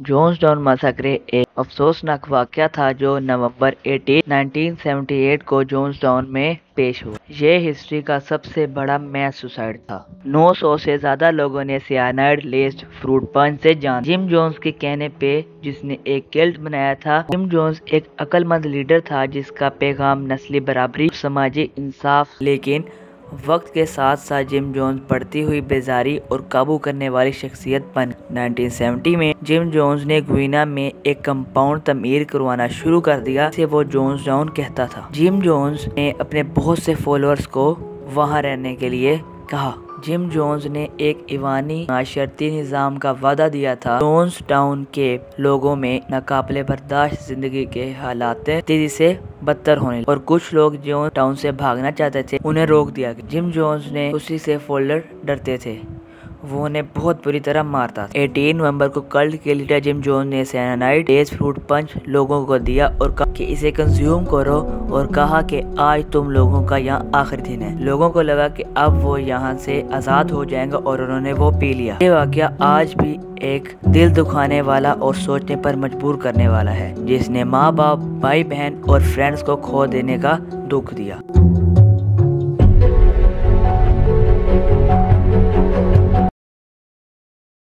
जोन्सटाउन मसाकरे एक अफसोसनाक वाक़या था जो नवंबर 18, 1978 को जोन्सटाउन में पेश हुआ। ये हिस्ट्री का सबसे बड़ा मैस सुसाइड था। 900 से ज़्यादा लोगों ने सियानाइड लेस्ड फ्रूट पंच से जान। जिम जोन्स के कहने पे जिसने एक किल्ट बनाया था जिम जोन्स एक अक्लमंद लीडर था जिसका पैगाम नस्ली बराबरी समाजी इंसाफ लेकिन वक्त के साथ साथ जिम जोन्स बढ़ती हुई बेजारी और काबू करने वाली शख्सियत बन। 1970 में जिम जोन्स ने गुइना में एक कंपाउंड तमीर करवाना शुरू कर दिया, जिसे वो जोन्स टाउन कहता था। जिम जोन्स ने अपने बहुत से फॉलोअर्स को वहाँ रहने के लिए कहा। जिम जोन्स ने एक ईवानी माशरती निज़ाम का वादा दिया था। जोन्स टाउन के लोगों में नाकाबले बर्दाश्त ज़िंदगी के हालात तेज़ी से बदतर होने और कुछ लोग जो टाउन से भागना चाहते थे, उन्हें रोक दिया गया। जिम जोन्स ने उसी से फोल्डर डरते थे। वो उन्हें बहुत बुरी तरह मारता था। 18 नवंबर को कल्ट के लीडर जिम जोन ने सैनाइड डेज़ फ्रूट पंच लोगों को दिया और कहा कि इसे कंज्यूम करो और कहा कि आज तुम लोगों का यहाँ आखिरी दिन है। लोगों को लगा कि अब वो यहाँ से आज़ाद हो जाएँगे और उन्होंने वो पी लिया। ये वाक्य आज भी एक दिल दुखाने वाला और सोचने पर मजबूर करने वाला है, जिसने माँ बाप भाई बहन और फ्रेंड्स को खो देने का दुख दिया।